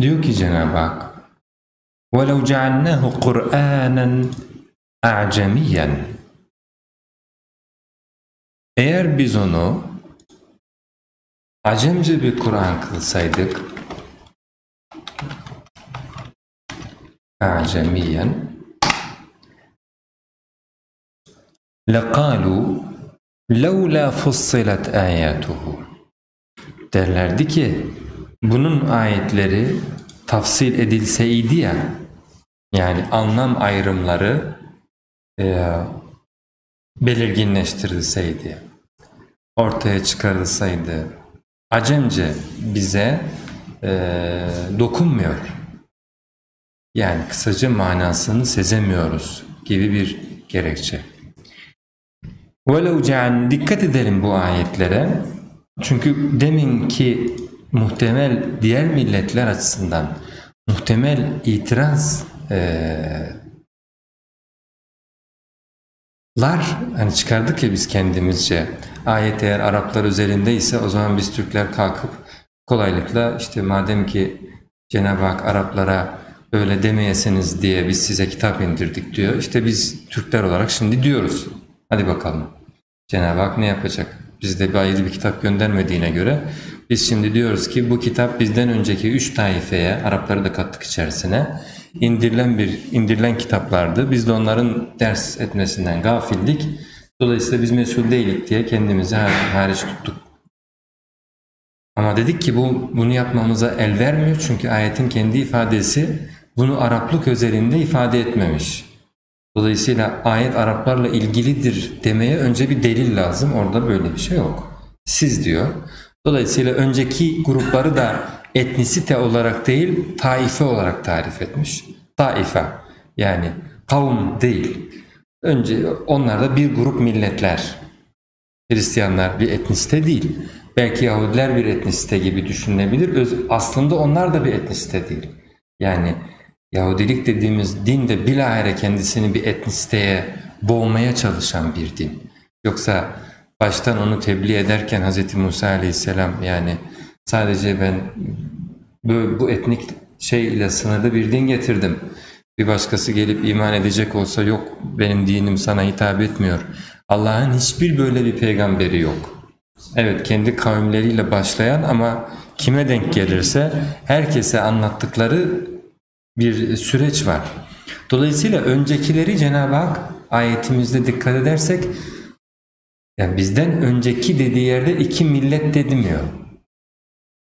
Diyor ki Cenab-ı Hak وَلَوْ جَعَلْنَاهُ قُرْآنًا اَعْجَمِيًّا Eğer biz onu Acemce bir Kur'an kılsaydık Acemiyen لَقَالُوا لَوْلَا فُصِّلَتْ آيَاتُهُ Derlerdi ki bunun ayetleri tafsil edilseydi ya yani anlam ayrımları e, belirginleştirilseydi ortaya çıkarılsaydı Acemce bize e, dokunmuyor. Yani kısaca manasını sezemiyoruz gibi bir gerekçe. وَلَوْ جَعَلْ Dikkat edelim bu ayetlere. Çünkü deminki muhtemel diğer milletler açısından muhtemel itiraz e, lar hani çıkardık ya biz kendimizce ayet eğer Araplar üzerindeyse o zaman biz Türkler kalkıp kolaylıkla işte madem ki Cenab-ı Hak Araplara öyle demeyesiniz diye biz size kitap indirdik diyor. İşte biz Türkler olarak şimdi diyoruz. Hadi bakalım. Cenab-ı Hak ne yapacak? Bizde bir ayrı bir kitap göndermediğine göre biz şimdi diyoruz ki bu kitap bizden önceki üç taifeye, Arapları da kattık içerisine, indirilen bir indirilen kitaplardı. Biz de onların ders etmesinden gafildik. Dolayısıyla biz mesul değilik diye kendimizi hariç tuttuk. Ama dedik ki bu bunu yapmamıza el vermiyor çünkü ayetin kendi ifadesi bunu Araplık özelinde ifade etmemiş. Dolayısıyla ayet Araplarla ilgilidir demeye önce bir delil lazım. Orada böyle bir şey yok. Siz diyor. Dolayısıyla önceki grupları da etnisite olarak değil, taife olarak tarif etmiş. Taife yani kavim değil. Önce onlar da bir grup milletler. Hristiyanlar bir etnisite değil. Belki Yahudiler bir etnisite gibi düşünülebilir. Öz, aslında onlar da bir etnisite değil. Yani Yahudilik dediğimiz din de bilahare kendisini bir etnisiteye boğmaya çalışan bir din. Yoksa baştan onu tebliğ ederken Hz. Musa aleyhisselam yani sadece ben bu, bu etnik şey ile sınırlı bir din getirdim. Bir başkası gelip iman edecek olsa yok benim dinim sana hitap etmiyor. Allah'ın hiçbir böyle bir peygamberi yok. Evet kendi kavimleriyle başlayan ama kime denk gelirse herkese anlattıkları bir süreç var. Dolayısıyla öncekileri Cenab-ı Hak ayetimizde dikkat edersek yani bizden önceki dediği yerde iki millet dedimiyor.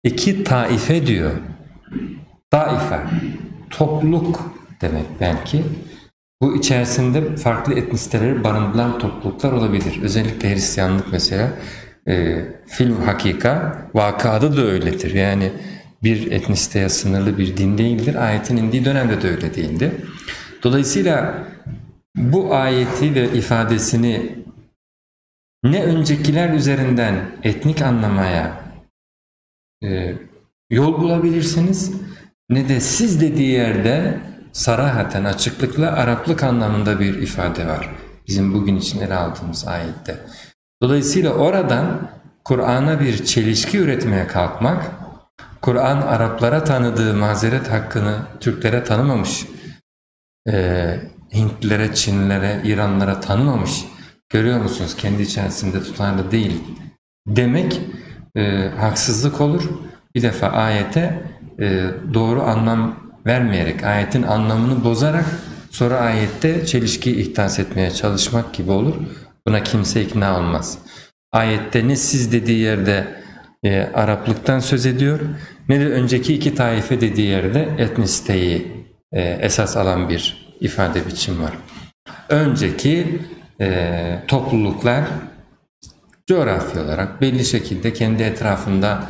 İki taife diyor. Taife, topluluk demek belki. Bu içerisinde farklı etnisiteleri barındıran topluluklar olabilir. Özellikle Hristiyanlık mesela e, film hakika vakada da öyledir. Yani bir etnisiteye sınırlı bir din değildir. Ayetin indiği dönemde de öyle değildi. Dolayısıyla bu ayeti ve ifadesini ne öncekiler üzerinden etnik anlamaya e, yol bulabilirsiniz ne de siz dediği yerde sarahaten açıklıkla Araplık anlamında bir ifade var. Bizim bugün için ele aldığımız ayette. Dolayısıyla oradan Kur'an'a bir çelişki üretmeye kalkmak, Kur'an Araplara tanıdığı mazeret hakkını Türklere tanımamış, e, Hintlilere, Çinlilere, İranlara tanımamış, görüyor musunuz kendi içerisinde tutarlı değil demek e, haksızlık olur. Bir defa ayete e, doğru anlam vermeyerek, ayetin anlamını bozarak sonra ayette çelişki ihdas etmeye çalışmak gibi olur. Buna kimse ikna olmaz. Ayette ne siz dediği yerde e, Araplıktan söz ediyor ne de önceki iki taife dediği yerde etnisiteyi e, esas alan bir ifade biçim var. Önceki e, topluluklar coğrafi olarak belli şekilde kendi etrafında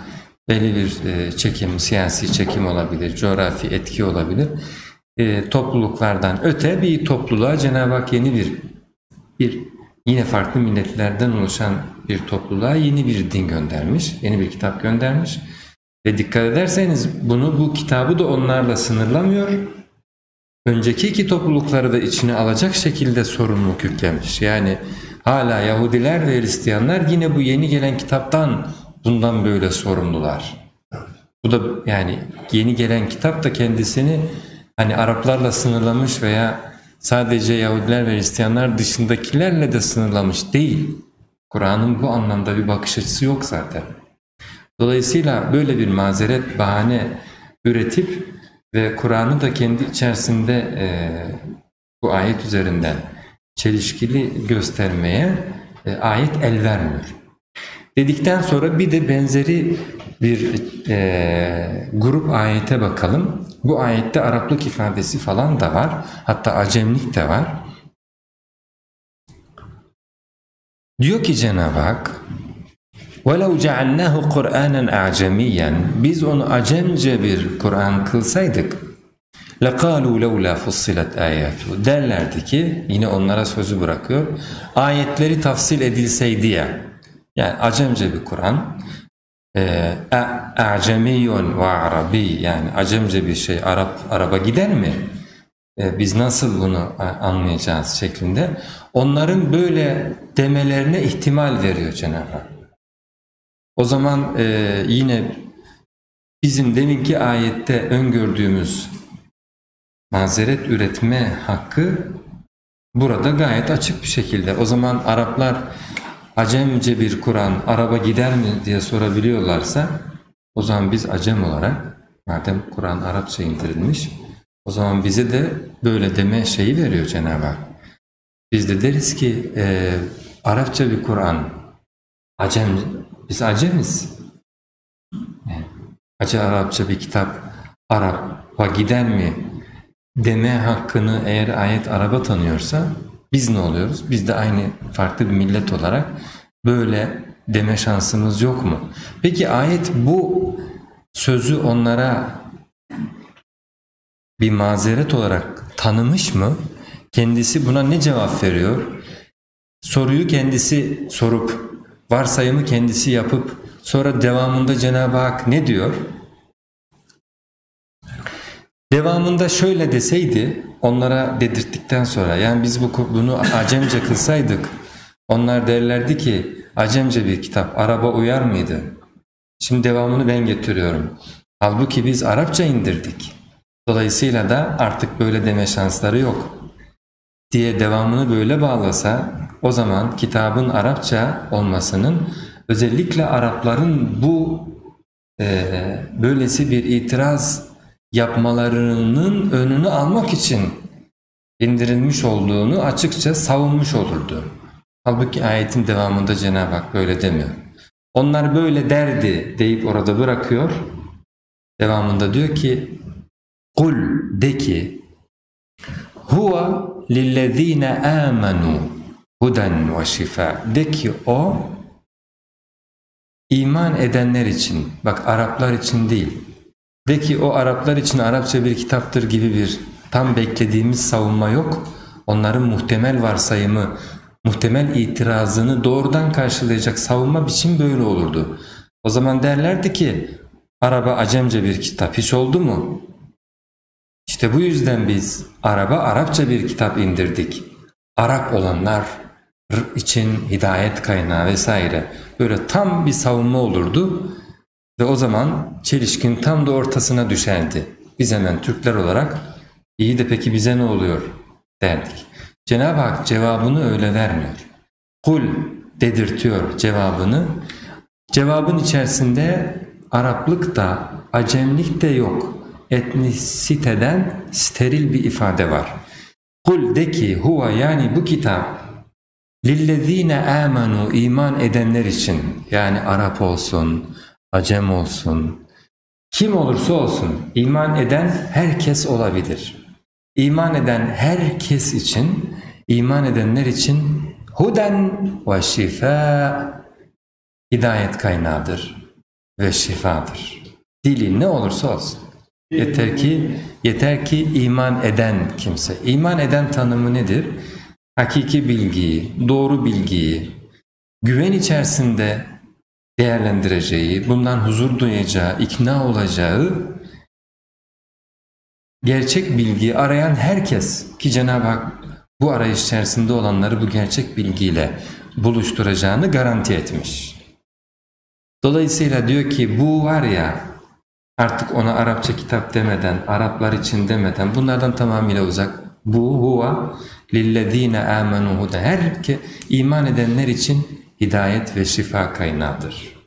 belli bir e, çekim, siyasi çekim olabilir, coğrafi etki olabilir. E, topluluklardan öte bir topluluğa Cenab-ı Hak yeni bir bir yine farklı milletlerden oluşan bir topluluğa yeni bir din göndermiş, yeni bir kitap göndermiş. Ve dikkat ederseniz bunu bu kitabı da onlarla sınırlamıyor. Önceki iki toplulukları da içine alacak şekilde sorumluluk yüklemiş. Yani hala Yahudiler ve Hristiyanlar yine bu yeni gelen kitaptan bundan böyle sorumlular. Bu da yani yeni gelen kitap da kendisini hani Araplarla sınırlamış veya sadece Yahudiler ve Hristiyanlar dışındakilerle de sınırlamış değil. Kur'an'ın bu anlamda bir bakış açısı yok zaten. Dolayısıyla böyle bir mazeret, bahane üretip ve Kur'an'ı da kendi içerisinde e, bu ayet üzerinden çelişkili göstermeye e, ayet el vermiyor. Dedikten sonra bir de benzeri bir e, grup ayete bakalım. Bu ayette Araplık ifadesi falan da var. Hatta acemlik de var. Diyor ki Cenab-ı Hak وَلَوْ جَعَلْنَاهُ قُرْآنًا اَعْجَمِيًّا Biz onu acemce bir Kur'an kılsaydık لَقَالُوا لَوْلَا فُصِّلَتْ آيَاتُ Derlerdi ki, yine onlara sözü bırakıyor, ayetleri tafsil edilseydi ya, yani Acemce bir Kur'an. Ee, e, Acemiyun ve Arabi yani Acemce bir şey Arap Araba gider mi? E, biz nasıl bunu e, anlayacağız şeklinde. Onların böyle demelerine ihtimal veriyor Cenab-ı Hak. O zaman e, yine bizim deminki ayette öngördüğümüz mazeret üretme hakkı burada gayet açık bir şekilde. O zaman Araplar Acemce bir Kur'an araba gider mi diye sorabiliyorlarsa o zaman biz acem olarak madem Kur'an Arapça indirilmiş o zaman bize de böyle deme şeyi veriyor Cenab-ı Hak. Biz de deriz ki e, Arapça bir Kur'an acem biz acemiz. Yani, Acı Arapça bir kitap Arap'a gider mi deme hakkını eğer ayet araba tanıyorsa biz ne oluyoruz? Biz de aynı farklı bir millet olarak böyle deme şansımız yok mu? Peki ayet bu sözü onlara bir mazeret olarak tanımış mı? Kendisi buna ne cevap veriyor? Soruyu kendisi sorup, varsayımı kendisi yapıp, sonra devamında Cenab-ı Hak ne diyor? Devamında şöyle deseydi, onlara dedirttikten sonra, yani biz bu, bunu acemce kılsaydık, onlar derlerdi ki, acemce bir kitap, araba uyar mıydı? Şimdi devamını ben getiriyorum. Halbuki biz Arapça indirdik. Dolayısıyla da artık böyle deme şansları yok diye devamını böyle bağlasa o zaman kitabın Arapça olmasının özellikle Arapların bu e, böylesi bir itiraz yapmalarının önünü almak için indirilmiş olduğunu açıkça savunmuş olurdu. Halbuki ayetin devamında Cenab-ı Hak böyle demiyor. Onlar böyle derdi deyip orada bırakıyor. Devamında diyor ki Kul de ki huwa lillezine amanu huden ve şifa. De ki o iman edenler için, bak Araplar için değil, de ki o Araplar için Arapça bir kitaptır gibi bir tam beklediğimiz savunma yok. Onların muhtemel varsayımı, muhtemel itirazını doğrudan karşılayacak savunma biçim böyle olurdu. O zaman derlerdi ki araba acemce bir kitap hiç oldu mu? İşte bu yüzden biz araba Arapça bir kitap indirdik. Arap olanlar için hidayet kaynağı vesaire böyle tam bir savunma olurdu ve o zaman çelişkin tam da ortasına düşerdi. Biz hemen Türkler olarak iyi de peki bize ne oluyor derdik. Cenab-ı Hak cevabını öyle vermiyor. Kul dedirtiyor cevabını. Cevabın içerisinde Araplık da Acemlik de yok etnisiteden steril bir ifade var. Kul de ki huva yani bu kitap lillezine amanu iman edenler için yani Arap olsun, Acem olsun, kim olursa olsun iman eden herkes olabilir. İman eden herkes için, iman edenler için huden ve şifa hidayet kaynağıdır ve şifadır. Dili ne olursa olsun. Yeter ki yeter ki iman eden kimse. İman eden tanımı nedir? Hakiki bilgiyi, doğru bilgiyi, güven içerisinde değerlendireceği, bundan huzur duyacağı, ikna olacağı gerçek bilgi arayan herkes ki Cenab-ı Hak bu arayış içerisinde olanları bu gerçek bilgiyle buluşturacağını garanti etmiş. Dolayısıyla diyor ki bu var ya Artık ona Arapça kitap demeden, Araplar için demeden bunlardan tamamıyla uzak. Bu huva lillezine amenu huda. Her iman edenler için hidayet ve şifa kaynağıdır.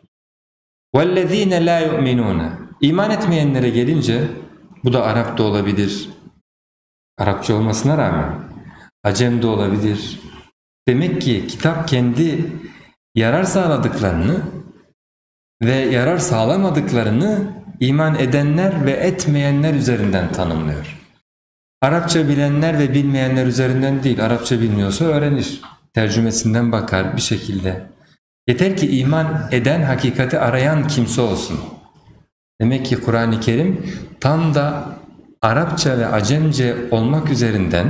وَالَّذ۪ينَ لَا يُؤْمِنُونَ İman etmeyenlere gelince, bu da Arap da olabilir, Arapça olmasına rağmen, Acem de olabilir. Demek ki kitap kendi yarar sağladıklarını ve yarar sağlamadıklarını iman edenler ve etmeyenler üzerinden tanımlıyor. Arapça bilenler ve bilmeyenler üzerinden değil, Arapça bilmiyorsa öğrenir. Tercümesinden bakar bir şekilde. Yeter ki iman eden, hakikati arayan kimse olsun. Demek ki Kur'an-ı Kerim tam da Arapça ve Acemce olmak üzerinden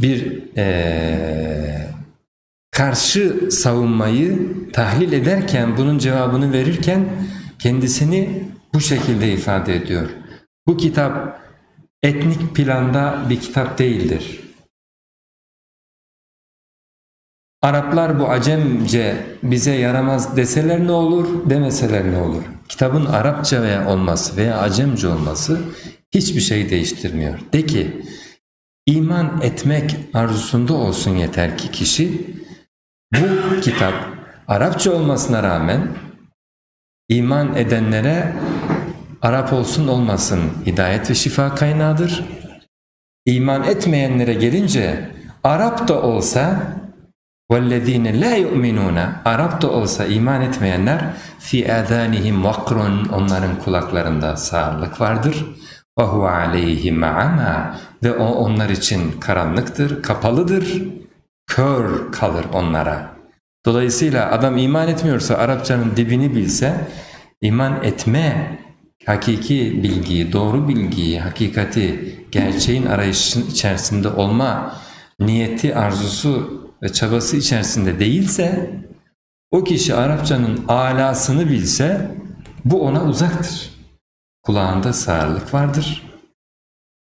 bir ee, karşı savunmayı tahlil ederken, bunun cevabını verirken kendisini bu şekilde ifade ediyor. Bu kitap etnik planda bir kitap değildir. Araplar bu acemce bize yaramaz deseler ne olur, demeseler ne olur? Kitabın Arapça veya olması veya acemce olması hiçbir şey değiştirmiyor. De ki, iman etmek arzusunda olsun yeter ki kişi, bu kitap Arapça olmasına rağmen iman edenlere Arap olsun olmasın hidayet ve şifa kaynağıdır. İman etmeyenlere gelince Arap da olsa وَالَّذ۪ينَ لَا يُؤْمِنُونَ Arap da olsa iman etmeyenler fi اَذَانِهِمْ وَقْرٌ Onların kulaklarında sağırlık vardır. وَهُوَ عَلَيْهِمْ عَمَى Ve o onlar için karanlıktır, kapalıdır, kör kalır onlara. Dolayısıyla adam iman etmiyorsa Arapçanın dibini bilse iman etme hakiki bilgiyi, doğru bilgiyi, hakikati, gerçeğin arayışın içerisinde olma niyeti, arzusu ve çabası içerisinde değilse o kişi Arapçanın alasını bilse bu ona uzaktır. Kulağında sağırlık vardır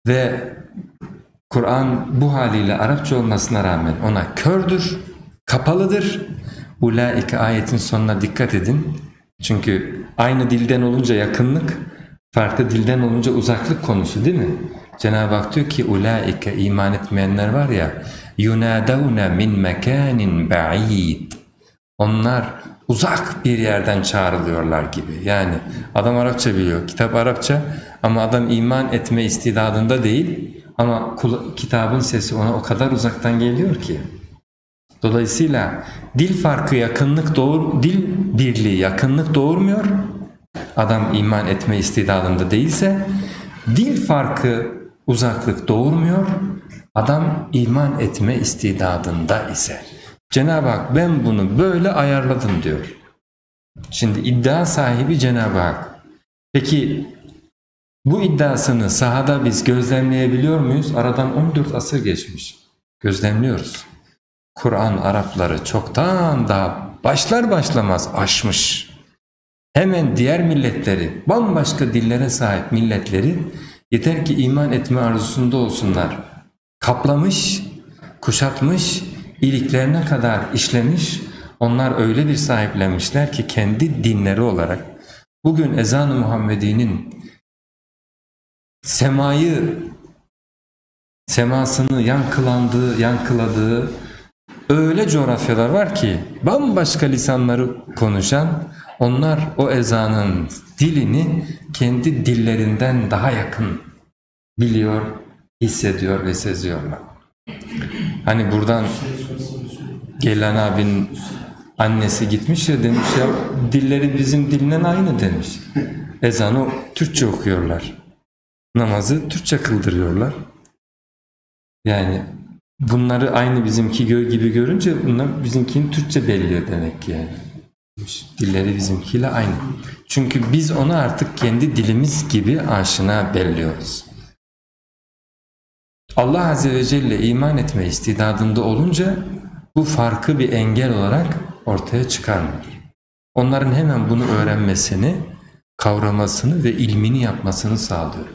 ve Kur'an bu haliyle Arapça olmasına rağmen ona kördür, kapalıdır. Ulaike ayetin sonuna dikkat edin. Çünkü aynı dilden olunca yakınlık, farklı dilden olunca uzaklık konusu değil mi? Cenab-ı Hak diyor ki ulaike iman etmeyenler var ya yunadavne min mekanin ba'id. Onlar uzak bir yerden çağrılıyorlar gibi. Yani adam Arapça biliyor, kitap Arapça ama adam iman etme istidadında değil ama kitabın sesi ona o kadar uzaktan geliyor ki. Dolayısıyla dil farkı yakınlık doğur, dil birliği yakınlık doğurmuyor. Adam iman etme istidadında değilse dil farkı uzaklık doğurmuyor. Adam iman etme istidadında ise. Cenab-ı Hak ben bunu böyle ayarladım diyor. Şimdi iddia sahibi Cenab-ı Hak. Peki bu iddiasını sahada biz gözlemleyebiliyor muyuz? Aradan 14 asır geçmiş. Gözlemliyoruz. Kur'an Arapları çoktan daha başlar başlamaz aşmış. Hemen diğer milletleri, bambaşka dillere sahip milletleri yeter ki iman etme arzusunda olsunlar. Kaplamış, kuşatmış, iliklerine kadar işlemiş, onlar öyle bir sahiplenmişler ki kendi dinleri olarak bugün ezan-ı Muhammedi'nin semayı semasını yankılandığı, yankıladığı öyle coğrafyalar var ki bambaşka lisanları konuşan onlar o ezanın dilini kendi dillerinden daha yakın biliyor, hissediyor ve seziyorlar. Hani buradan gelen abinin annesi gitmiş ya demiş ya dilleri bizim dilinden aynı demiş. Ezanı Türkçe okuyorlar. Namazı Türkçe kıldırıyorlar. Yani bunları aynı bizimki gibi görünce bunlar bizimkini Türkçe belliyor demek ki yani. Dilleri bizimkiyle aynı. Çünkü biz onu artık kendi dilimiz gibi aşina belliyoruz. Allah Azze ve Celle iman etme istidadında olunca bu farkı bir engel olarak ortaya çıkarmıyor. Onların hemen bunu öğrenmesini, kavramasını ve ilmini yapmasını sağlıyor.